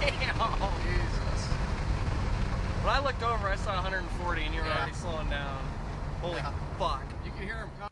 Damn. Jesus. When I looked over, I saw 140, and you were yeah. already slowing down. Holy yeah. fuck. You can hear him.